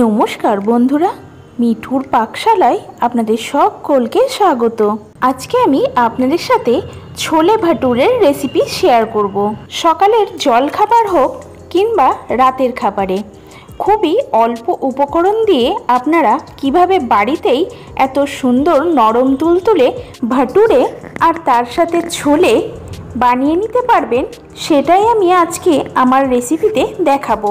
নমস্কার বন্ধুরা, মিঠুর পাকশালায় আপনাদের সকলকে স্বাগত। আজকে আমি আপনাদের সাথে ছোলে ভাটুরের রেসিপি শেয়ার করব। সকালের জল খাবার হোক কিংবা রাতের খাবারে। খুবই অল্প উপকরণ দিয়ে আপনারা কীভাবে বাড়িতেই এত সুন্দর নরম তুলতুলে ভাটুরে আর তার সাথে ছোলে বানিয়ে নিতে পারবেন, সেটাই আমি আজকে আমার রেসিপিতে দেখাবো।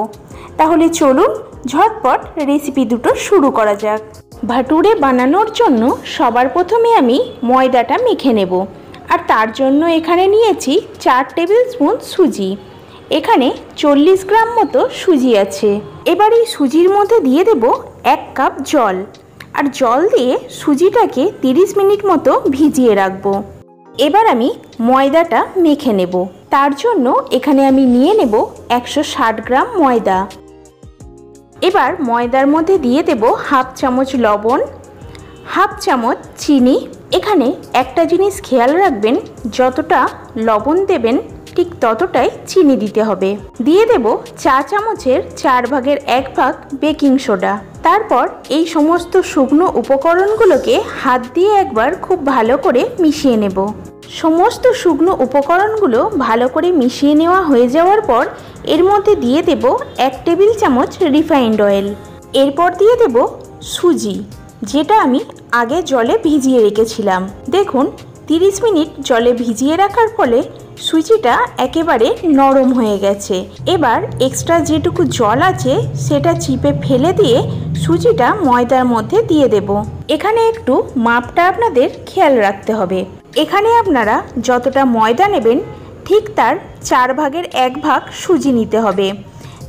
তাহলে চলুন ঝটপট রেসিপি দুটো শুরু করা যাক। ভাটুরে বানানোর জন্য সবার প্রথমে আমি ময়দাটা মেখে নেব। আর তার জন্য এখানে নিয়েছি চার টেবিল স্পুন সুজি। এখানে চল্লিশ গ্রাম মতো সুজি আছে। এবার এই সুজির মধ্যে দিয়ে দেব এক কাপ জল। আর জল দিয়ে সুজিটাকে 30 মিনিট মতো ভিজিয়ে রাখব। এবার আমি ময়দাটা মেখে নেব। তার জন্য এখানে আমি নিয়ে নেব একশো ষাট গ্রাম ময়দা। এবার ময়দার মধ্যে দিয়ে দেব হাফ চামচ লবণ, হাফ চামচ চিনি। এখানে একটা জিনিস খেয়াল রাখবেন, যতটা লবণ দেবেন, ঠিক ততটাই চিনি দিতে হবে। দিয়ে দেব চা চামচের চার ভাগের এক ভাগ বেকিং সোডা। তারপর এই সমস্ত শুকনো উপকরণগুলোকে হাত দিয়ে একবার খুব ভালো করে মিশিয়ে নেব। সমস্ত শুকনো উপকরণগুলো ভালো করে মিশিয়ে নেওয়া হয়ে যাওয়ার পর এর মধ্যে দিয়ে দেব এক টেবিল চামচ রিফাইন্ড অয়েল। এরপর দিয়ে দেব সুজি, যেটা আমি আগে জলে ভিজিয়ে রেখেছিলাম। দেখুন 30 মিনিট জলে ভিজিয়ে রাখার ফলে সুজিটা একেবারে নরম হয়ে গেছে। এবার এক্সট্রা যেটুকু জল আছে, সেটা চিপে ফেলে দিয়ে সুজিটা ময়দার মধ্যে দিয়ে দেব। এখানে একটু মাপটা আপনাদের খেয়াল রাখতে হবে। এখানে আপনারা যতটা ময়দা নেবেন, ঠিক তার চার ভাগের এক ভাগ সুজি নিতে হবে।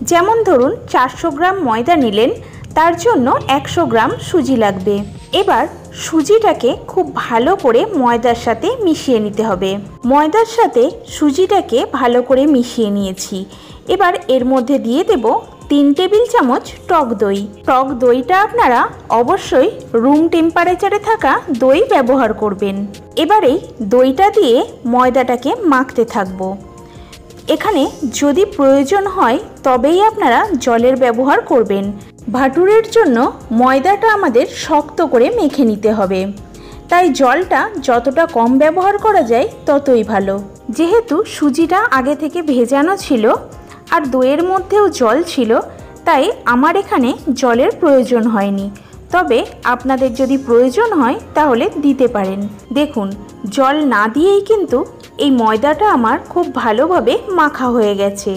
যেমন ধরুন, চারশো গ্রাম ময়দা নিলেন, তার জন্য একশো গ্রাম সুজি লাগবে। এবার সুজিটাকে খুব ভালো করে ময়দার সাথে মিশিয়ে নিতে হবে। ময়দার সাথে সুজিটাকে ভালো করে মিশিয়ে নিয়েছি। এবার এর মধ্যে দিয়ে দেব তিন টেবিল চামচ টক দই। টক দইটা আপনারা অবশ্যই রুম টেম্পারেচারে থাকা দই ব্যবহার করবেন। এবারে দইটা দিয়ে ময়দাটাকে মাখতে থাকব। এখানে যদি প্রয়োজন হয়, তবেই আপনারা জলের ব্যবহার করবেন। ভাটুরের জন্য ময়দাটা আমাদের শক্ত করে মেখে নিতে হবে। তাই জলটা যতটা কম ব্যবহার করা যায়, ততই ভালো। যেহেতু সুজিটা আগে থেকে ভেজানো ছিল আর দইয়ের মধ্যেও জল ছিল, তাই আমার এখানে জলের প্রয়োজন হয়নি। তবে আপনাদের যদি প্রয়োজন হয়, তাহলে দিতে পারেন। দেখুন, জল না দিয়েই কিন্তু এই ময়দাটা আমার খুব ভালোভাবে মাখা হয়ে গেছে।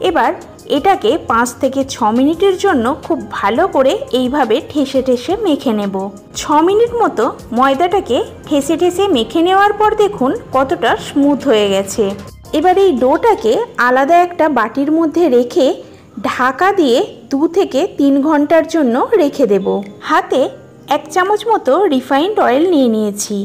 এবার এটাকে পাঁচ থেকে ছ মিনিটের জন্য খুব ভালো করে এইভাবে ঠেসে ঠেসে মেখে নেব। ছ মিনিট মতো ময়দাটাকে ঠেসে ঠেসে মেখে নেওয়ার পর দেখুন কতটা স্মুথ হয়ে গেছে। এবার এই ডোটাকে আলাদা একটা বাটির মধ্যে রেখে ঢাকা দিয়ে দু থেকে তিন ঘণ্টার জন্য রেখে দেব। হাতে এক চামচ মতো রিফাইন্ড অয়েল নিয়ে নিয়েছি।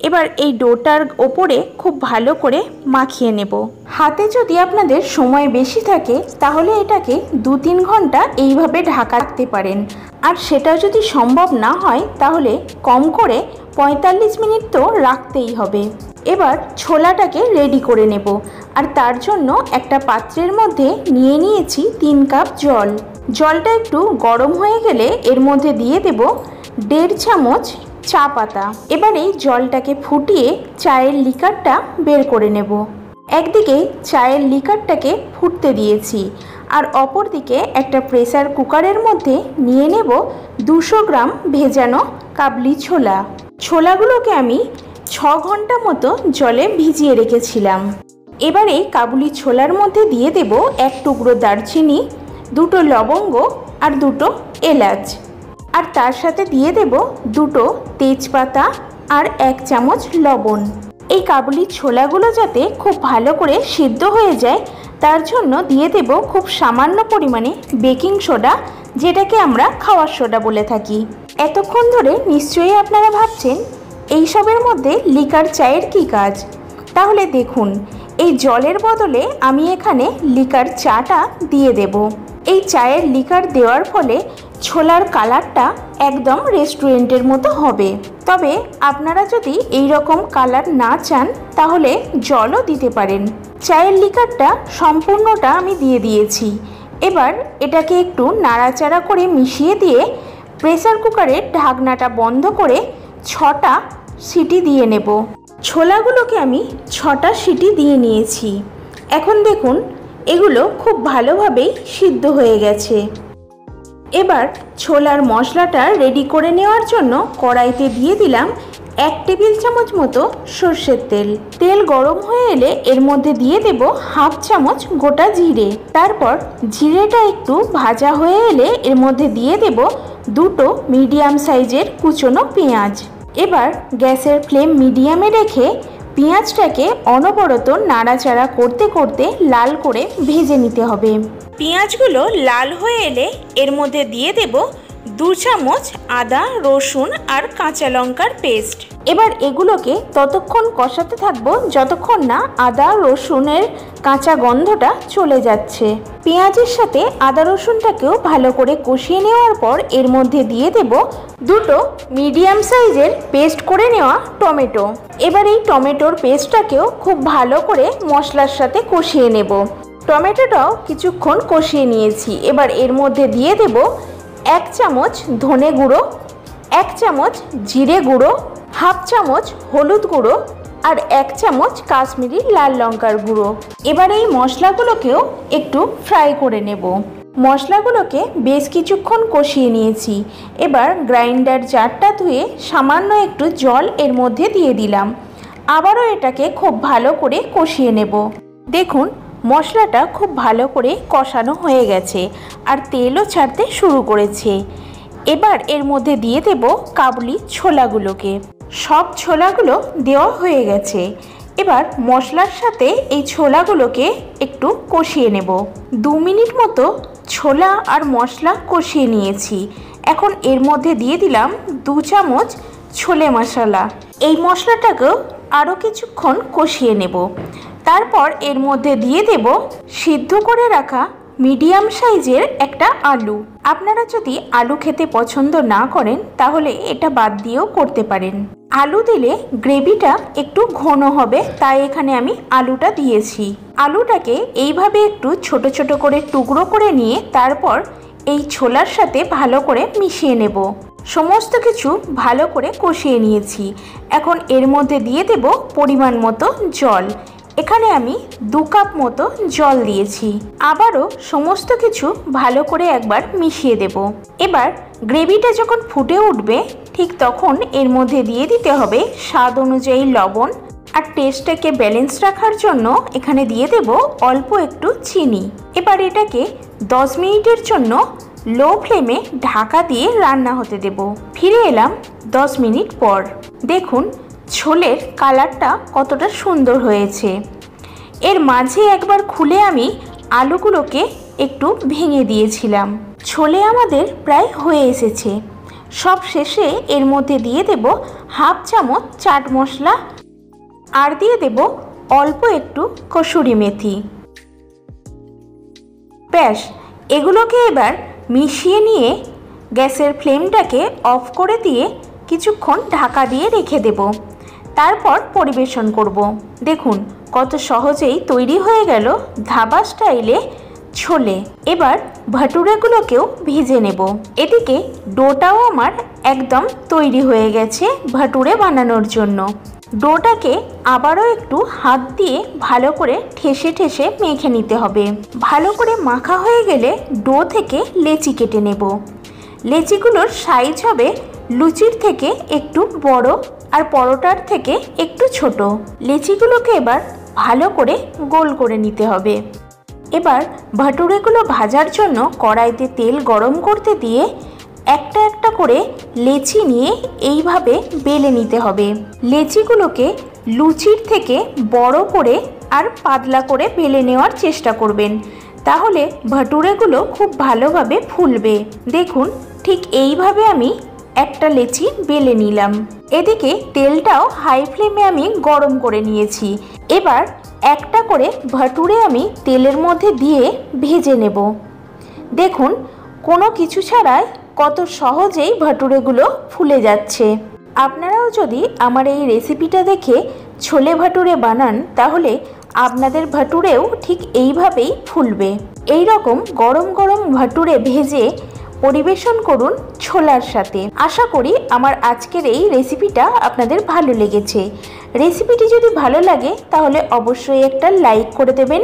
এবার এই ডোটার ওপরে খুব ভালো করে মাখিয়ে নেব। হাতে যদি আপনাদের সময় বেশি থাকে, তাহলে এটাকে দু তিন ঘণ্টা এইভাবে ঢাকা রাখতে পারেন। আর সেটা যদি সম্ভব না হয়, তাহলে কম করে পঁয়তাল্লিশ মিনিট তো রাখতেই হবে। এবার ছোলাটাকে রেডি করে নেব। আর তার জন্য একটা পাত্রের মধ্যে নিয়ে নিয়েছি তিন কাপ জল। জলটা একটু গরম হয়ে গেলে এর মধ্যে দিয়ে দেব দেড় চামচ চা পাতা। এবার এই জলটাকে ফুটিয়ে চায়ের লিকারটা বের করে নেব। একদিকে চায়ের লিকারটাকে ফুটতে দিয়েছি আর অপর দিকে একটা প্রেসার কুকারের মধ্যে নিয়ে নেব দুশো গ্রাম ভেজানো কাবলি ছোলা। ছোলাগুলোকে আমি ছ ঘণ্টা মতো জলে ভিজিয়ে রেখেছিলাম। এবারে কাবুলি ছোলার মধ্যে দিয়ে দেব এক টুকরো দারচিনি, দুটো লবঙ্গ আর দুটো এলাচ। আর তার সাথে দিয়ে দেব দুটো তেজপাতা আর এক চামচ লবণ। এই কাবুলি ছোলাগুলো যাতে খুব ভালো করে সিদ্ধ হয়ে যায়, তার জন্য দিয়ে দেব খুব সামান্য পরিমাণে বেকিং সোডা, যেটাকে আমরা খাওয়ার সোডা বলে থাকি। এতক্ষণ ধরে নিশ্চয়ই আপনারা ভাবছেন এইসবের মধ্যে লিকার চায়ের কী কাজ? তাহলে দেখুন, এই জলের বদলে আমি এখানে লিকার চাটা দিয়ে দেব। এই চায়ের লিকার দেওয়ার ফলে ছোলার কালারটা একদম রেস্টুরেন্টের মতো হবে। তবে আপনারা যদি এই রকম কালার না চান, তাহলে জলও দিতে পারেন। চায়ের লিকারটা সম্পূর্ণটা আমি দিয়ে দিয়েছি। এবার এটাকে একটু নাড়াচাড়া করে মিশিয়ে দিয়ে প্রেসার কুকারের ঢাকনাটা বন্ধ করে ছটা সিটি দিয়ে নেব। ছোলাগুলোকে আমি ছটা সিটি দিয়ে নিয়েছি। এখন দেখুন, এগুলো খুব ভালোভাবেই সিদ্ধ হয়ে গেছে। এবার ছোলার মশলাটা রেডি করে নেওয়ার জন্য কড়াইতে দিয়ে দিলাম এক টেবিল চামচ মতো সর্ষের তেল। তেল গরম হয়ে এলে এর মধ্যে দিয়ে দেব হাফ চামচ গোটা জিরে। তারপর জিরেটা একটু ভাজা হয়ে এলে এর মধ্যে দিয়ে দেব দুটো মিডিয়াম সাইজের কুচনো পেঁয়াজ। এবার গ্যাসের ফ্লেম মিডিয়ামে রেখে পেঁয়াজটাকে অনবরত নাড়াচাড়া করতে করতে লাল করে ভেজে নিতে হবে। পেঁয়াজগুলো লাল হয়ে এলে এর মধ্যে দিয়ে দেব দু চামচ আদা, রসুন আর কাঁচা লঙ্কার পেস্ট। এবার এগুলোকে ততক্ষণ কষাতে থাকব যতক্ষণ না আদা, রসুনের কাঁচা গন্ধটা চলে যাচ্ছে। পেঁয়াজের সাথে আদা, রসুনটাকেও ভালো করে কষিয়ে নেওয়ার পর এর মধ্যে দিয়ে দেব দুটো মিডিয়াম সাইজের পেস্ট করে নেওয়া টমেটো। এবার এই টমেটোর পেস্টটাকেও খুব ভালো করে মশলার সাথে কষিয়ে নেব। টমেটোটাও কিছুক্ষণ কষিয়ে নিয়েছি। এবার এর মধ্যে দিয়ে দেব এক চামচ ধনে গুঁড়ো, এক চামচ জিরে গুঁড়ো হাফ চামচ হলুদ গুঁড়ো আর এক চামচ কাশ্মীরি লাল লঙ্কার গুঁড়ো। এবার এই মশলাগুলোকেও একটু ফ্রাই করে নেব। মশলাগুলোকে বেশ কিছুক্ষণ কষিয়ে নিয়েছি। এবার গ্রাইন্ডার জারটা ধুয়ে সামান্য একটু জল এর মধ্যে দিয়ে দিলাম। আবারও এটাকে খুব ভালো করে কষিয়ে নেব। দেখুন, মশলাটা খুব ভালো করে কষানো হয়ে গেছে আর তেলও ছাড়তে শুরু করেছে। এবার এর মধ্যে দিয়ে দেব কাবুলি ছোলাগুলোকে। সব ছোলাগুলো দেওয়া হয়ে গেছে। এবার মশলার সাথে এই ছোলাগুলোকে একটু কষিয়ে নেব। দু মিনিট মতো ছোলা আর মশলা কষিয়ে নিয়েছি। এখন এর মধ্যে দিয়ে দিলাম দু চামচ ছোলে মশলা। এই মশলাটাকেও আরও কিছুক্ষণ কষিয়ে নেব। তারপর এর মধ্যে দিয়ে দেব সিদ্ধ করে রাখা মিডিয়াম সাইজের একটা আলু। আপনারা যদি আলু খেতে পছন্দ না করেন, তাহলে এটা বাদ দিয়েও করতে পারেন। আলু দিলে গ্রেভিটা একটু ঘন হবে, তাই এখানে আমি আলুটা দিয়েছি। আলুটাকে এইভাবে একটু ছোট ছোট করে টুকরো করে নিয়ে তারপর এই ছোলার সাথে ভালো করে মিশিয়ে নেব। সমস্ত কিছু ভালো করে কষিয়ে নিয়েছি। এখন এর মধ্যে দিয়ে দেব পরিমাণ মতো জল। এখানে আমি দু কাপ মতো জল দিয়েছি। আবারও সমস্ত কিছু ভালো করে একবার মিশিয়ে দেব। এবার গ্রেভিটা যখন ফুটে উঠবে, ঠিক তখন এর মধ্যে দিয়ে দিতে হবে স্বাদ অনুযায়ী লবণ আর টেস্টটাকে ব্যালেন্স রাখার জন্য এখানে দিয়ে দেব অল্প একটু চিনি। এবার এটাকে দশ মিনিটের জন্য লো ফ্লেমে ঢাকা দিয়ে রান্না হতে দেব। ফিরে এলাম দশ মিনিট পর। দেখুন ছোলের কালারটা কতটা সুন্দর হয়েছে। এর মাঝে একবার খুলে আমি আলুগুলোকে একটু ভেঙে দিয়েছিলাম। ছোলে আমাদের প্রায় হয়ে এসেছে। সব শেষে এর মধ্যে দিয়ে দেব হাফ চামচ চাট মশলা আর দিয়ে দেব অল্প একটু কসুরি মেথি। ব্যাস, এগুলোকে এবার মিশিয়ে নিয়ে গ্যাসের ফ্লেমটাকে অফ করে দিয়ে কিছুক্ষণ ঢাকা দিয়ে রেখে দেব। তারপর পরিবেশন করব। দেখুন, কত সহজেই তৈরি হয়ে গেল ধাবা স্টাইলে ছোলে। এবার ভাটুরেগুলোকেও ভিজে নেব। এদিকে ডোটাও আমার একদম তৈরি হয়ে গেছে ভাটুরে বানানোর জন্য। ডোটাকে আবারও একটু হাত দিয়ে ভালো করে ঠেসে ঠেসে মেখে নিতে হবে। ভালো করে মাখা হয়ে গেলে ডো থেকে লেচি কেটে নেব। লেচিগুলোর সাইজ হবে লুচির থেকে একটু বড় আর পরোটার থেকে একটু ছোট। লেচিগুলোকে এবার ভালো করে গোল করে নিতে হবে। এবার ভাটুরেগুলো ভাজার জন্য কড়াইতে তেল গরম করতে দিয়ে একটা একটা করে লেচি নিয়ে এইভাবে বেলে নিতে হবে। লেচিগুলোকে লুচির থেকে বড় করে আর পাতলা করে বেলে নেওয়ার চেষ্টা করবেন। তাহলে ভাটুরেগুলো খুব ভালোভাবে ফুলবে। দেখুন, ঠিক এইভাবে আমি একটা লেচি বেলে নিলাম। এদিকে তেলটাও হাই ফ্লেমে আমি গরম করে নিয়েছি। এবার একটা করে ভাটুরে আমি তেলের মধ্যে দিয়ে ভেজে নেব। দেখুন, কোনো কিছু ছাড়াই কত সহজেই ভাটুরেগুলো ফুলে যাচ্ছে। আপনারাও যদি আমার এই রেসিপিটা দেখে ছোলে ভাটুরে বানান, তাহলে আপনাদের ভাটুরেও ঠিক এইভাবেই ফুলবে। এই রকম গরম গরম ভাটুরে ভেজে পরিবেশন করুন ছোলার সাথে। আশা করি আমার আজকের এই রেসিপিটা আপনাদের ভালো লেগেছে। রেসিপিটি যদি ভালো লাগে, তাহলে অবশ্যই একটা লাইক করে দেবেন।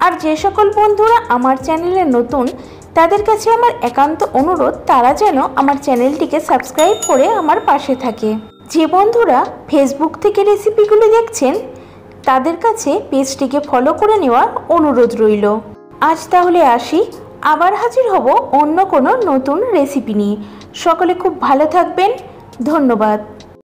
আর যে সকল বন্ধুরা আমার চ্যানেলে নতুন, তাদের কাছে আমার একান্ত অনুরোধ, তারা যেন আমার চ্যানেলটিকে সাবস্ক্রাইব করে আমার পাশে থাকে। যে বন্ধুরা ফেসবুক থেকে রেসিপিগুলো দেখছেন, তাদের কাছে পেজটিকে ফলো করে নেওয়ার অনুরোধ রইল। আজ তাহলে আসি আবার হাজির হব অন্য কোনো নতুন রেসিপি নিয়ে। সকলে খুব ভালো থাকবেন। ধন্যবাদ।